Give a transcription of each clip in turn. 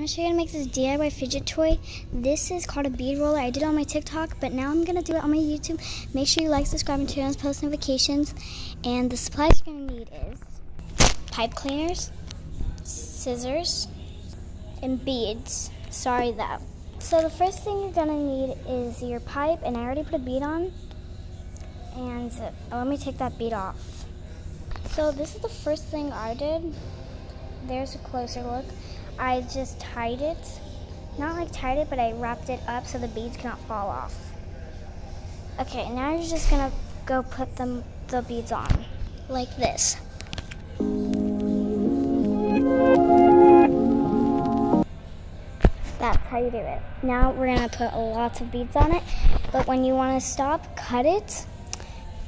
I'm gonna show you how to make this DIY fidget toy. This is called a bead roller. I did it on my TikTok, but now I'm gonna do it on my YouTube. Make sure you like, subscribe, and turn on post notifications. And the supplies you're gonna need is pipe cleaners, scissors, and beads. Sorry that. So the first thing you're gonna need is your pipe, and I already put a bead on. And uh, let me take that bead off. So this is the first thing I did. There's a closer look. I just tied it. Not like tied it, but I wrapped it up so the beads cannot fall off. Okay, now you're just gonna go put them the beads on. Like this. That's how you do it. Now we're gonna put lots of beads on it, but when you wanna stop, cut it,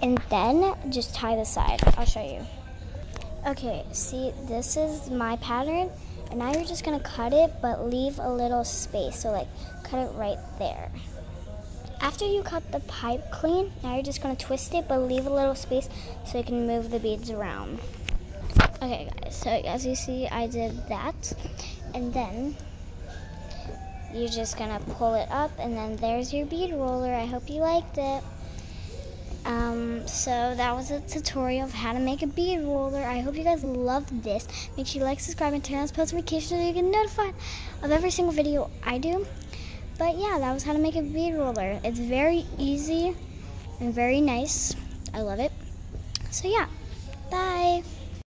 and then just tie the side. I'll show you. Okay, see, this is my pattern, and now you're just gonna cut it, but leave a little space. So like, cut it right there. After you cut the pipe clean, now you're just gonna twist it, but leave a little space so you can move the beads around. Okay guys, so as you see, I did that. And then you're just gonna pull it up and then there's your bead roller. I hope you liked it. Um, So that was a tutorial of how to make a bead roller. I hope you guys loved this. Make sure you like, subscribe, and turn on post notifications so you get notified of every single video I do. But yeah, that was how to make a bead roller. It's very easy and very nice. I love it. So yeah, bye.